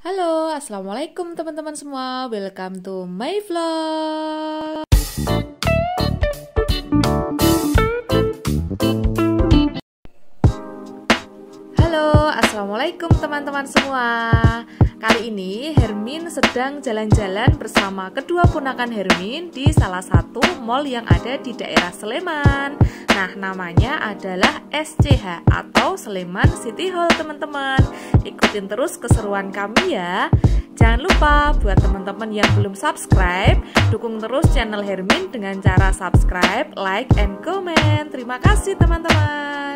Halo, Assalamualaikum teman-teman semua. Welcome to my vlog. Halo, Assalamualaikum teman-teman semua Kali ini Hermin sedang jalan-jalan bersama kedua ponakan Hermin di salah satu mall yang ada di daerah Sleman. Nah, namanya adalah SCH atau Sleman City Hall, teman-teman. Ikutin terus keseruan kami ya. Jangan lupa buat teman-teman yang belum subscribe, dukung terus channel Hermin dengan cara subscribe, like, and comment. Terima kasih teman-teman.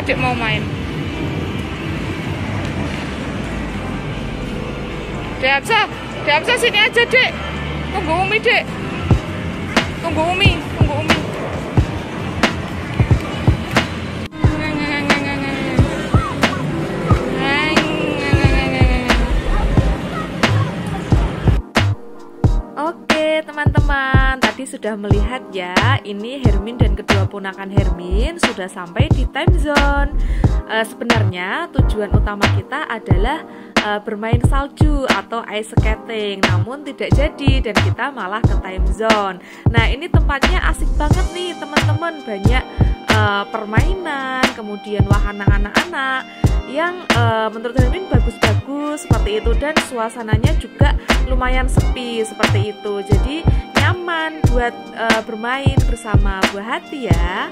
Adik mau main. Diamso, Diamso sini aja dek. Tunggu Umi dek. Tunggu Umi, sudah melihat ya, ini Hermin dan kedua ponakan Hermin sudah sampai di time zone. E, sebenarnya tujuan utama kita adalah e, bermain salju atau ice skating, namun tidak jadi dan kita malah ke time zone. Nah ini tempatnya asik banget nih teman-teman, banyak e, permainan, kemudian wahana anak-anak yang uh, menurut Hermin bagus-bagus seperti itu dan suasananya juga lumayan sepi seperti itu. Jadi nyaman buat uh, bermain bersama buah hati ya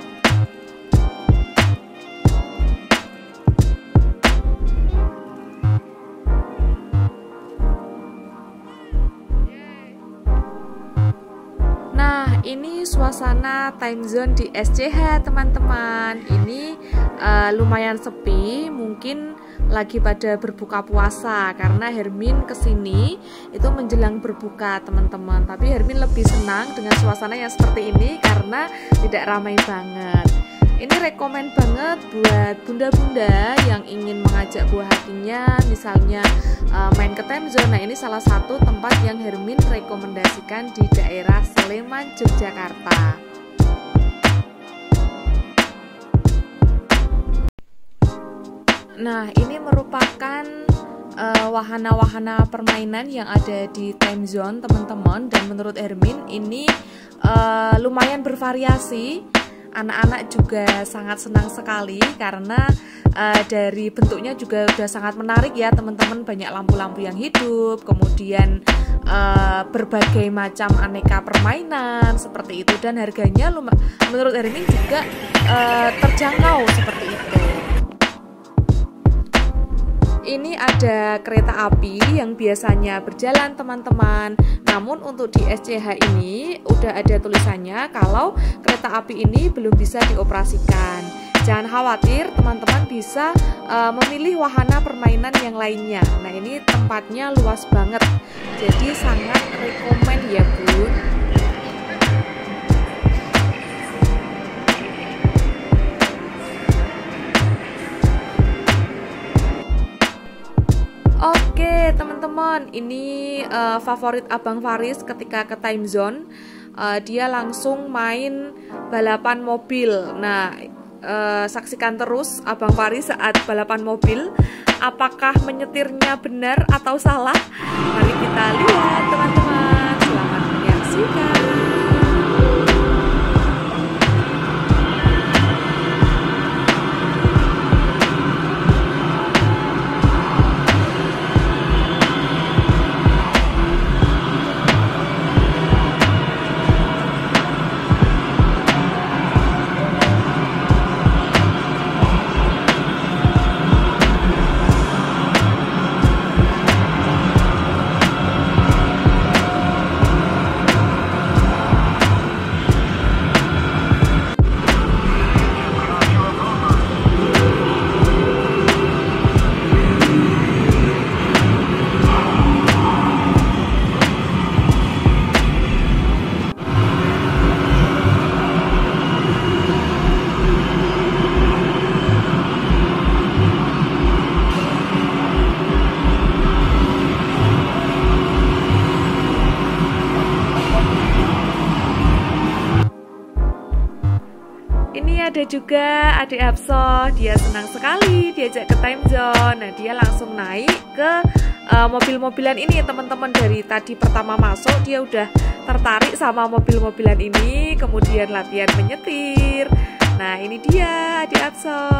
ini suasana time zone di SCH, teman-teman. Ini uh, lumayan sepi, mungkin lagi pada berbuka puasa karena Hermin ke sini itu menjelang berbuka, teman-teman. Tapi Hermin lebih senang dengan suasana yang seperti ini karena tidak ramai banget. Ini rekomen banget buat bunda-bunda yang ingin mengajak buah hatinya, misalnya uh, main ke time zone. Nah, ini salah satu tempat yang Hermin rekomendasikan di daerah Sleman, Yogyakarta. Nah, ini merupakan wahana-wahana uh, permainan yang ada di time zone, teman-teman. Dan menurut Hermin, ini uh, lumayan bervariasi anak-anak juga sangat senang sekali karena uh, dari bentuknya juga sudah sangat menarik ya teman-teman. Banyak lampu-lampu yang hidup kemudian uh, berbagai macam aneka permainan seperti itu. Dan harganya menurut Erwin juga uh, terjangkau seperti ini ada kereta api yang biasanya berjalan teman-teman. Namun untuk di SCH ini udah ada tulisannya kalau kereta api ini belum bisa dioperasikan. Jangan khawatir teman-teman bisa uh, memilih wahana permainan yang lainnya. Nah ini tempatnya luas banget. Jadi sangat rekomend ya bun Teman-teman, ini uh, favorit Abang Faris ketika ke time zone. Uh, dia langsung main balapan mobil. Nah, uh, saksikan terus Abang Faris saat balapan mobil. Apakah menyetirnya benar atau salah? Mari kita lihat teman-teman. Selamat menyaksikan. Juga adik Hapso, dia senang sekali diajak ke time zone. Nah, dia langsung naik ke uh, mobil-mobilan ini, teman-teman. Dari tadi pertama masuk, dia udah tertarik sama mobil-mobilan ini, kemudian latihan menyetir. Nah, ini dia adik Hapso.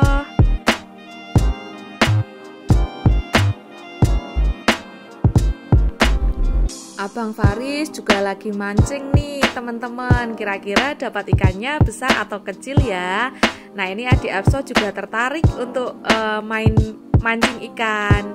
Abang Faris juga lagi mancing nih teman-teman. Kira-kira dapat ikannya besar atau kecil ya? Nah ini adik Abso juga tertarik untuk uh, main mancing ikan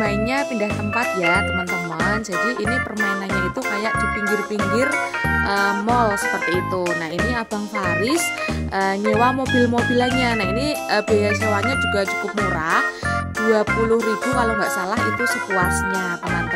bermainnya pindah tempat ya teman-teman. Jadi ini permainannya itu kayak di pinggir-pinggir uh, mall seperti itu. Nah ini abang Faris uh, nyewa mobil-mobilannya. Nah ini uh, biaya sewanya juga cukup murah. 20.000 kalau nggak salah itu sepuasnya teman-teman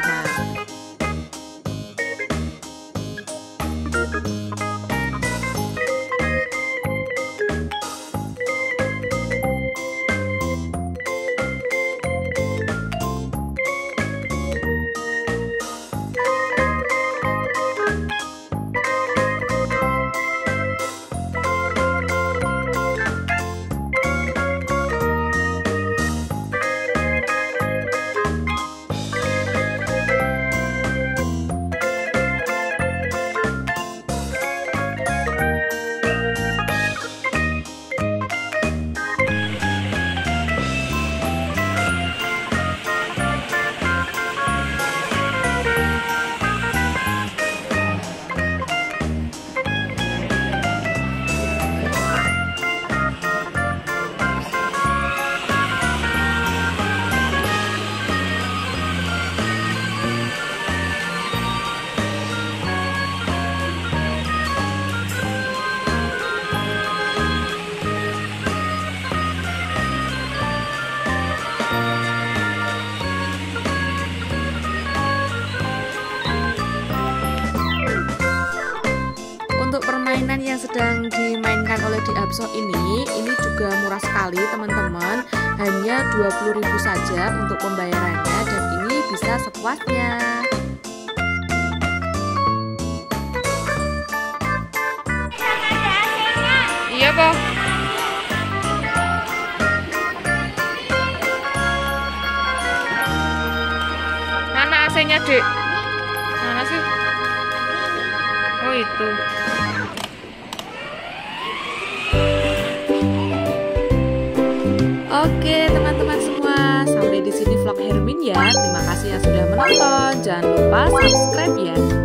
teman-teman hanya 20.000 saja untuk pembayarannya dan ini bisa sepuasnya Iya, Pak. Mana AC-nya, Dek? Mana sih? Oh, itu. Sini vlog Hermin ya. Terima kasih yang sudah menonton. Jangan lupa subscribe ya